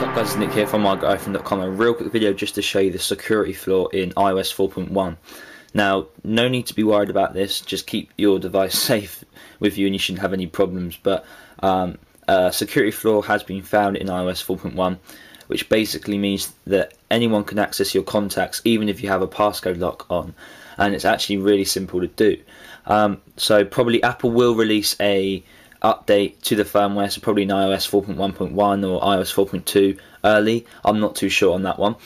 guys, it's Nick here from MyGreatiPhone.com. A real quick video just to show you the security flaw in iOS 4.1. Now, no need to be worried about this. Just keep your device safe with you, and you shouldn't have any problems. But um, a security flaw has been found in iOS 4.1, which basically means that anyone can access your contacts, even if you have a passcode lock on. And it's actually really simple to do. Um, so probably Apple will release a update to the firmware, so probably in iOS 4.1.1 or iOS 4.2 early. I'm not too sure on that one,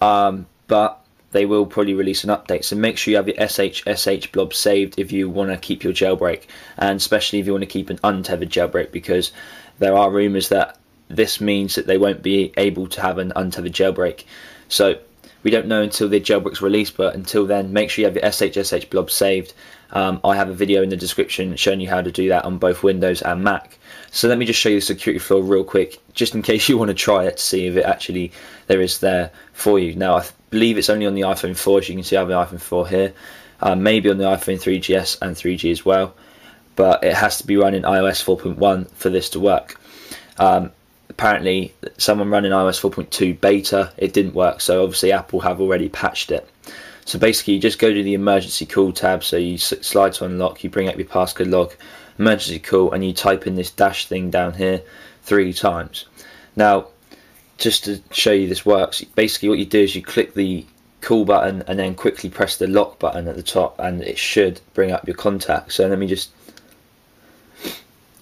um, but they will probably release an update. So make sure you have your SHSH blob saved if you want to keep your jailbreak, and especially if you want to keep an untethered jailbreak, because there are rumours that this means that they won't be able to have an untethered jailbreak. So we don't know until the jailbreak's released, but until then, make sure you have your SHSH blob saved. Um, I have a video in the description showing you how to do that on both Windows and Mac. So let me just show you the security flaw real quick, just in case you want to try it to see if it actually there is there for you. Now I believe it's only on the iPhone 4, as you can see I have the iPhone 4 here. Uh, maybe on the iPhone 3GS and 3G as well, but it has to be running iOS 4.1 for this to work. Um, apparently someone running iOS 4.2 beta it didn't work so obviously Apple have already patched it. So basically you just go to the emergency call tab so you slide to unlock you bring up your passcode log emergency call and you type in this dash thing down here three times. Now just to show you this works basically what you do is you click the call button and then quickly press the lock button at the top and it should bring up your contacts. So let me just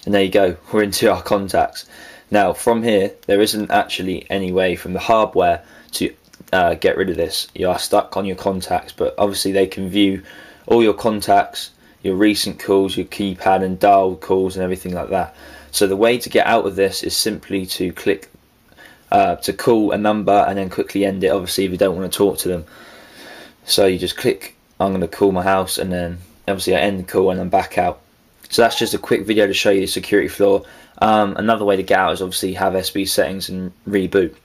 and there you go we're into our contacts now from here there isn't actually any way from the hardware to uh, get rid of this. You are stuck on your contacts but obviously they can view all your contacts, your recent calls, your keypad and dial calls and everything like that. So the way to get out of this is simply to click uh, to call a number and then quickly end it obviously if you don't want to talk to them. So you just click I'm going to call my house and then obviously I end the call and I'm back out. So that's just a quick video to show you the security flaw. Um, another way to get out is obviously have SB settings and reboot.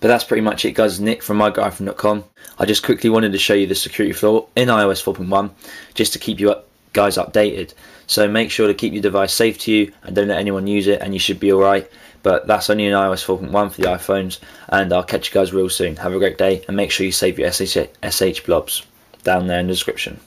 But that's pretty much it guys, Nick from mygreatiPhone.com. I just quickly wanted to show you the security flaw in iOS 4.1 just to keep you up, guys updated. So make sure to keep your device safe to you and don't let anyone use it and you should be alright. But that's only in iOS 4.1 for the iPhones and I'll catch you guys real soon. Have a great day and make sure you save your SH, SH blobs down there in the description.